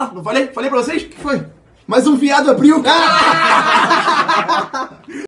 Ah, não falei? Falei pra vocês? O que foi? Mas um viado abriu. Ah!